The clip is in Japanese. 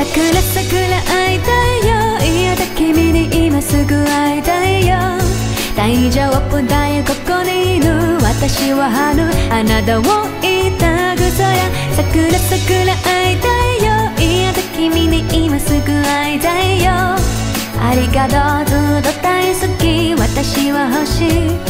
桜桜会いたいよ。嫌だ君に今すぐ会いたいよ。大丈夫だよここにいる私は春あなたをいたぐそや。桜桜会いたいよ。嫌だ君に今すぐ会いたいよ。ありがとうずっと大好き私は欲しい。